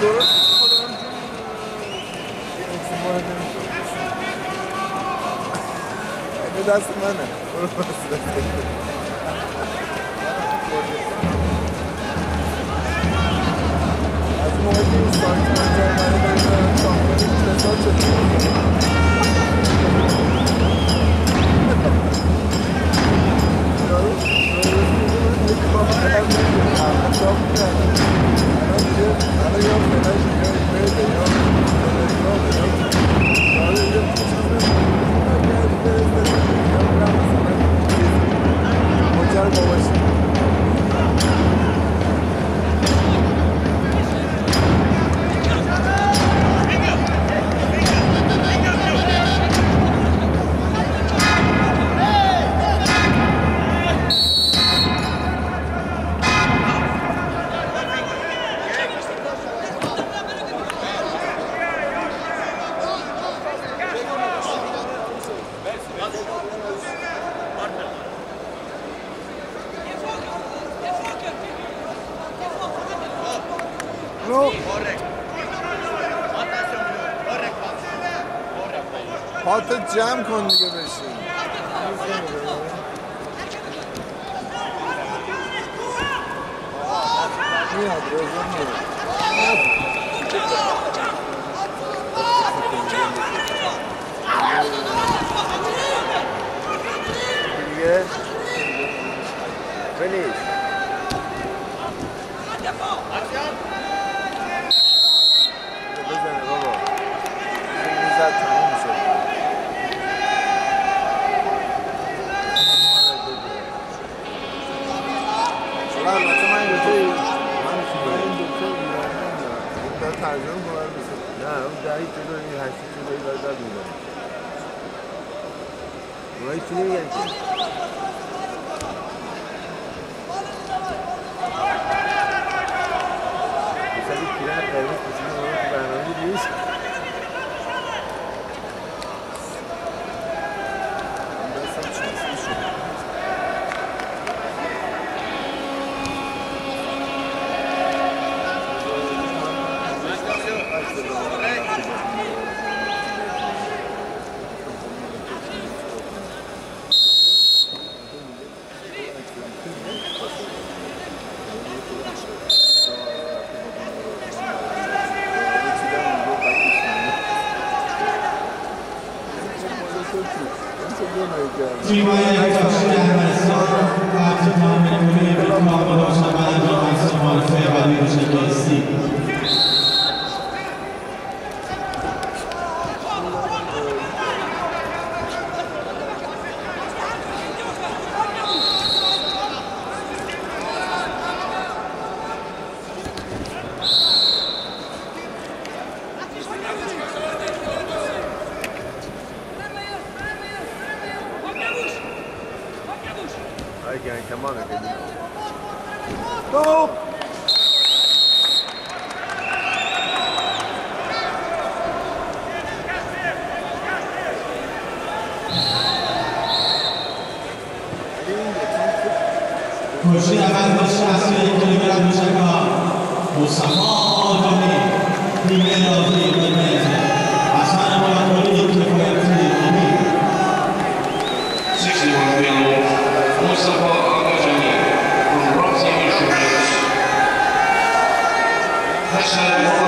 É da semana. As morrinhas só que não tem nada da sua mãe, é só o seu Eu não sei o que. Thank you. No. پاتو جمع کن دیگه بشین میاد رضا میاد دیگه فینیش فرزان کنم نه اون دهی جدا این هشتی جدا این بردر میدن اونایی چی؟ Thank you. Again, come on again. Go! کشی اول با 61 کیلومتر موشکا مصطفی آجانی تیم راضی Congratulations.